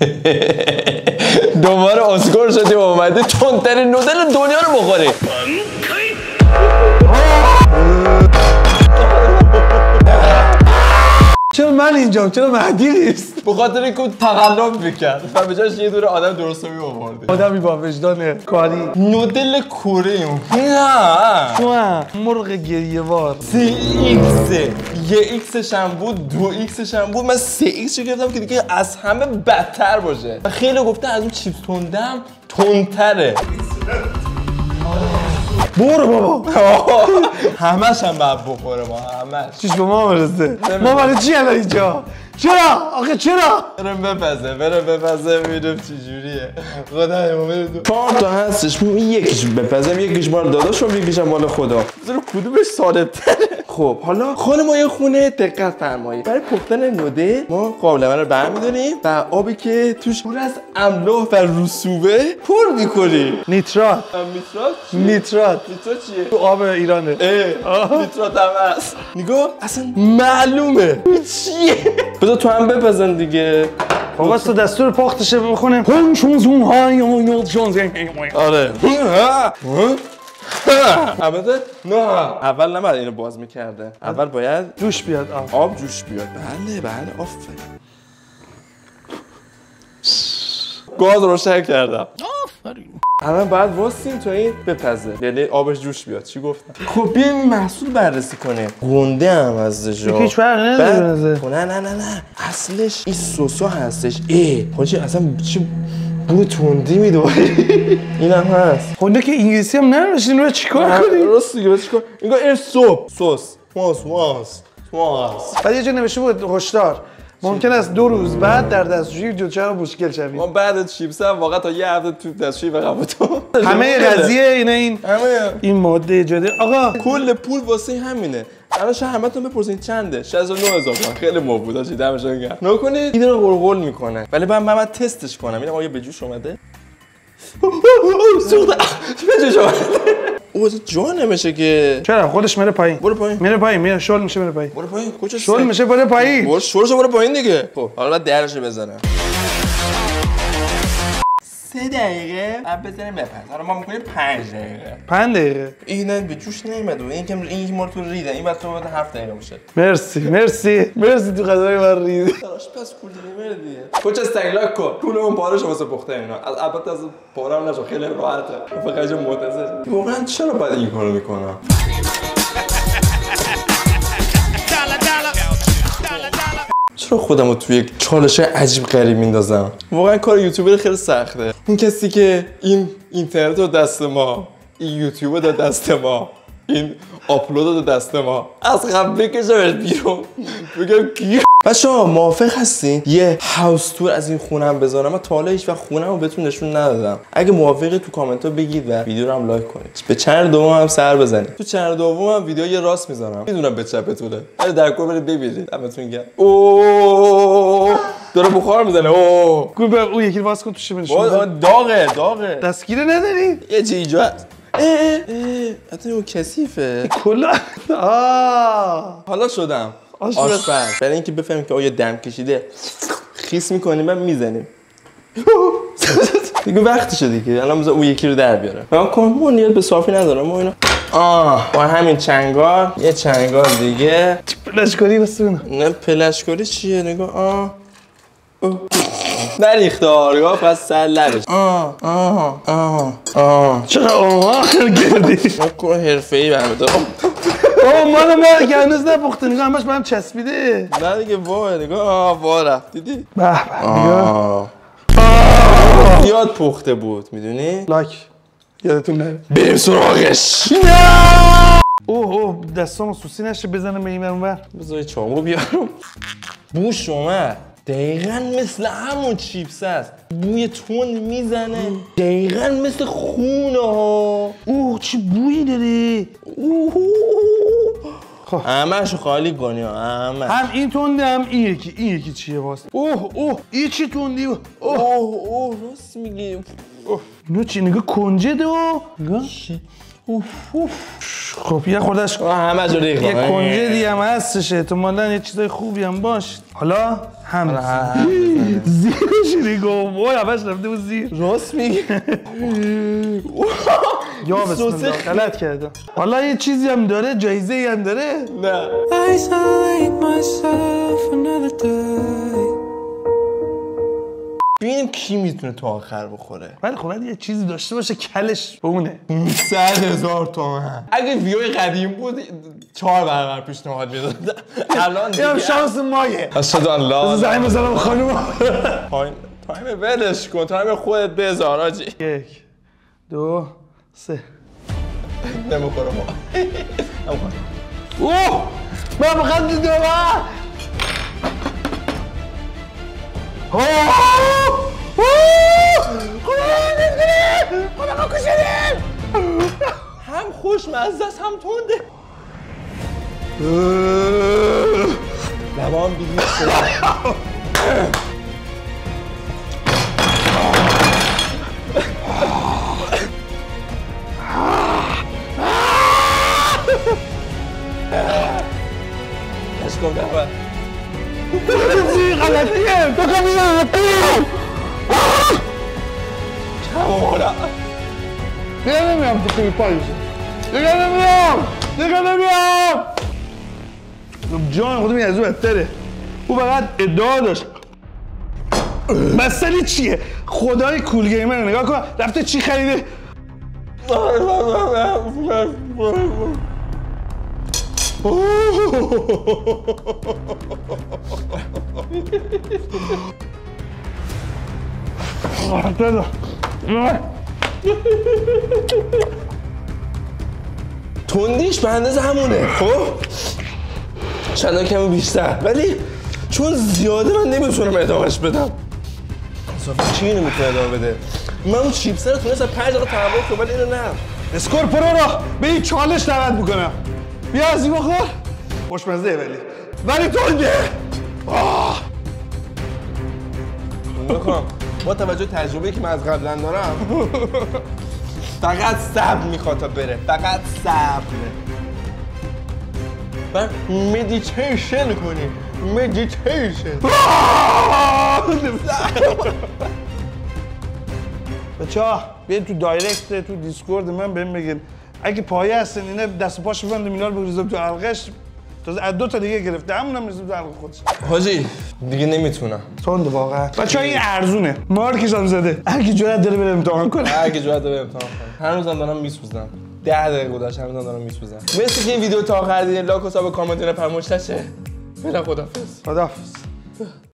دوباره اسکور شدی و اومدی تندترین نودل دنیا رو بخوری. چرا من اینجام؟ چرا مهدی نیست؟ به خاطر اینکه تقلب می‌کرد. و به جاش یه دونه آدم درست می آوردی آدمی با وجدان کاری. نودل کره ایم نه. تو مرغ گریهوار سی ایکس. یه ایکسش هم بود دو ایکسش هم بود. من سه ایکس رو گرفتم که دیگه از همه بدتر باشه. و خیلی گفته از اون چیپس تندم تندتره. برو بابا. همش هم باید بخوره ما همش. چیش به ما برسه؟ ما برای چی الان اینجا؟ چرا؟ آخه چرا؟ برم بپزه برم بپزه می‌دونم چی جوریه خدا امامه دو چهار تا هستش یکیش بپزم یکیش مال داداشم یکیش هم مال خدا. بذار کدومش ساده تره خب حالا خانم ما یه خونه دقت فرمایید. برای پختن نوده ما قابلمه رو برمیداریم و آبی که توش پر از املاح و رسوبه پر می‌کنی نیترات. میترات نیترات نیترات. چیه؟ تو آب ایرانه. اه نیترات هم هست. نگاه اصلا معلومه. چیه؟ بذار تو هم بپزن دیگه. بابا تو دستور پختشه بخونه آره. البته نه. اول نباید اینو باز می‌کرده. اول باید جوش بیاد آب آب جوش بیاد. بله بله آفرین. گاز روشن کردم. الان باید واسیم تا این بپزه. یعنی آبش جوش بیاد. چی گفتم خب بیایم این محصول بررسی کنه گنده هم از جا. هیچ فرقی نداره نه نه نه نه. اصلش این سوسا هستش. ای حاجی اصلا چه بو تندی میدواری این هم هست خونده که انگلیسی هم نمیشین رو چیکار کنی راست دیگه کن اینگاه این سوپ سس ماس ماس ماس بعد یه جا نوشته بود هشدار ممکن است دو روز بعد در دستشویی دچار مشکل شوید ما بعد چیپس هم واقعا تا یه هفته تو دستشویی بود تو همه قضیه اینه این همه این ماده ایجادی آقا کل پول واسه همینه الان همتون بپرسین چنده؟ 69000 تومان خیلی مفید آجی دمشون گرم. نکنید اینا رو غلغل می‌کنه. ولی من من تستش کنم. این آیا به جوش اومده؟ سوخته به جوش اومده. او جا نمیشه که. چرا؟ خودش میره پایین. برو پایین. میره پایین میره. شل میشه میره پایین. برو پایین. کجا شل میشه بره پایین. برو شورشو برو پایین دیگه. خب حالا باید درشو بزنم. سه دقیقه. بعد بزنیم بپز حالا ما می‌کنیم پنج دقیقه. پنج دقیقه. این به جوش نیومده این که این ما تو ریده. این بعد تو باید هفت دقیقه باشه. مرسی مرسی مرسی تو غذای من ریدی داراش پس دیگه دیگه. کوچ استقلاک کن. پول اون پارش واسه پخته اینا. از البته از پارم نشو خیلی راحته. فقط جو معتزه واقعا چرا باید این کارو می‌کنم؟ چرا خودم رو توی یک چالش عجیب غریب میندازم؟ واقعا کار یوتیوبر خیلی سخته. اون کسی که این اینترنت رو دست ما این یوتیوب رو دست ما این آپلود رو دست ما از قبل بکشمش بیرون. بگم کی بچه ها موافق هستین؟ یه house tour از این خونم بذارم. من تا حالا هیچ وقت خونم رو بهتون نشون ندادم. اگه موافقی تو کامنت ها بگید و ویدیو رو هم لایک کنید. به channel دوم هم سر بزنید. تو channel دوم هم ویدیو یه راست می‌ذارم. می‌دونم به چپتونه ولی در کل برید ببینید. دمتون گرم. اوه! داره بخار می‌زنه. اوه! گو به اون یکی باز کن توش وای، بنشون داغه داغه. دستگیره نداری؟ یه چی اینجا هست اه اه. اه اون کثیفه. کلا؟ آه. حالا شدم. آشپز. برای اینکه بفهمیم که آیا دم کشیده خیس می‌کنیم و می‌زنیم. دیگه وقتشه دیگه. الان بذار اون یکی رو در بیاره من کن. نیت به صافی ندارم. ما اینا. آه با همین چنگال. یه چنگال دیگه. پلش واسه اون نه پلشکاری چیه؟ نگاه. آه. نریخته آرگاه پس سر لبش. آه آه آه آه. چقدر آه گردی. حرفه ای برمیده آه مال ما که هنوز نپخته نگاه همش به هم چسبیده. نه دیگه وای نگاه. آه وا رفت دیدی به به نگاه. آه یاد پخته بود می‌دونی؟ لایک. یادتون نره بریم سراغش. اوه اوه دستام سوسی نشه بزنه به این ور بذار چامو بیارم. بوش اومد دقیقا مثل همون چیپس است بوی تند می‌زنه. دقیقا مثل خونه ها. اوه چه بویی داره اوه. خب. همش خالی کنی همه. هم این تنده هم این یکی. این یکی چیه باز اوه اوه. این چی تندی اوه. اوه اوه راست میگی. اینو چی نگاه کنجده و؟ نگاه اوه اوه خب یه خودش همه ریختم یه کنجه دیگه هم هستش احتمالا یه چیزای خوبی هم باش. حالا هم. زیرش نگاه وای همش رفته بود زیر. راست میگی. یا بسم الله غلط کردم. حالا یه چیزی هم داره جایزه ای هم داره. نه. ببینیم کی می‌تونه تا آخر بخوره. ولی خب باید یه چیزی داشته باشه کلش بونه صد هزار تومن. اگه ویوی قدیم بود چهار برابر پیشنهاد می‌دادم. الان اینم دیگه. شانس مایه. اشهد ان لا. زنگ بزنم خانوم. تایم تایم ولش کن. تایم خودت بذار آجی. یک دو. سه. نمی‌خوره ما نمی‌خوره اوه! من بخواد دو هم خوشمزه است هم تنده. لبان بیدی غلطیه تو کمی کمورا دیگه نمیام تو کلی پاییزه دیگه نمیام دیگه نمیام جان خودم از او بدتره او فقط ادعا داشت مسئله چیه خدای کول گیمر رو نگاه کن رفته چی خریده تندیش به اندازه همونه. خب؟ چندان کمی بیشتر. ولی چون زیاده من نمی‌تونم ادامهش بدم. صافی چی اینو می‌تونه ادامه بده؟ من اون چیپس رو تونستم پنج دقیقه تحمل کنم ولی اینو نه. اسکور پرو رو به این چالش دعوت می‌کنم. بیا از این بخور. خوشمزه ولی. ولی تنده آه. با توجه تجربه که من از قبلا دارم فقط صبر می‌خواد تا بره. فقط صبر. و مدیتیشن کنی. مدیتیشن بچه ها بیاید تو direct تو دیسکورد من بهم بگین. اگه پایه هستن اینه دست پاش ببندم اینا رو بریزم تو حلقش تازه از دو تا دیگه گرفته همون هم تو حلقه خودش. حاجی دیگه نمی‌تونم. تند واقعا. بچه ها این ارزونه. مارکش هم زده. اگه جرأت داره بره امتحان کنه. اگه جواد به امتحان کنم هنوزم دارم میسوزم. ده دقیقه گذشت هنوزم دارم میسوزم. مثل که این ویدیو تا آخر دیدین. لاک و ساب و کامنت فراموش نشه. فعلا خدافظ خداحافظ.